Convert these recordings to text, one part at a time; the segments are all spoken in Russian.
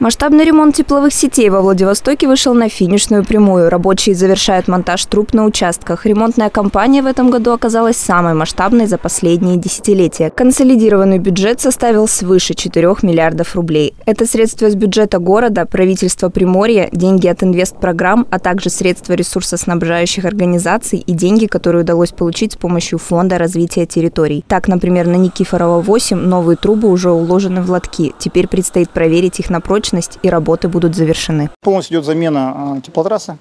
Масштабный ремонт тепловых сетей во Владивостоке вышел на финишную прямую. Рабочие завершают монтаж труб на участках. Ремонтная кампания в этом году оказалась самой масштабной за последние десятилетия. Консолидированный бюджет составил свыше 4 миллиардов рублей. Это средства из бюджета города, правительства Приморья, деньги от инвестпрограмм, а также средства ресурсоснабжающих организаций и деньги, которые удалось получить с помощью Фонда развития территорий. Так, например, на Никифорова 8 новые трубы уже уложены в лотки. Теперь предстоит проверить их на прочность прочность и работы будут завершены. Полностью идет замена а, теплотрассы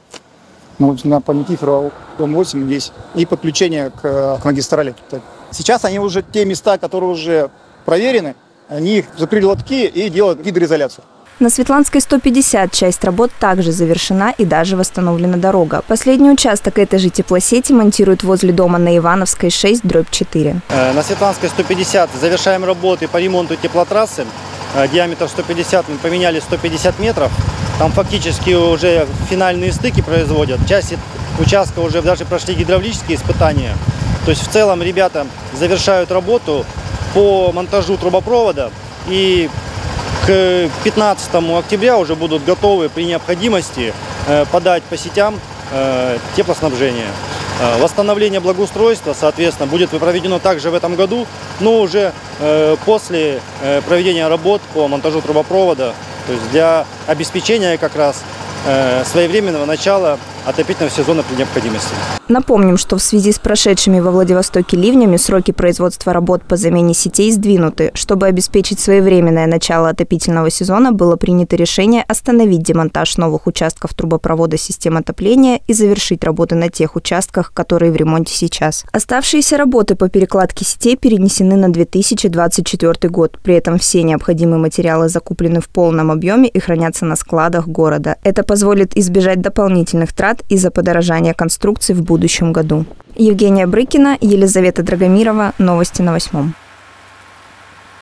на Никифорова, дом 8 здесь, и подключение к, к магистрали. Сейчас они уже, те места, которые уже проверены, они их закрыли лотки и делают гидроизоляцию. На Светланской 150 часть работ также завершена и даже восстановлена дорога. Последний участок этой же теплосети монтируют возле дома на Ивановской 6, дробь 4. Э, на Светланской 150 завершаем работы по ремонту теплотрассы. Э, диаметр 150, мы поменяли 150 метров. Там фактически уже финальные стыки производят. Часть участка уже даже прошли гидравлические испытания. То есть в целом ребята завершают работу по монтажу трубопровода и к 15 октября уже будут готовы при необходимости э, подать по сетям э, теплоснабжения. Э, восстановление благоустройства, соответственно, будет проведено также в этом году, но уже э, после э, проведения работ по монтажу трубопровода, то есть для обеспечения как раз своевременного начала отопительного сезона при необходимости. Напомним, что в связи с прошедшими во Владивостоке ливнями сроки производства работ по замене сетей сдвинуты. Чтобы обеспечить своевременное начало отопительного сезона, было принято решение остановить демонтаж новых участков трубопровода систем отопления и завершить работы на тех участках, которые в ремонте сейчас. Оставшиеся работы по перекладке сетей перенесены на 2024 год. При этом все необходимые материалы закуплены в полном объеме и хранятся на складах города. Это позволит избежать дополнительных трат из-за подорожания конструкций в будущем году. Евгения Брыкина, Елизавета Драгомирова. Новости на восьмом.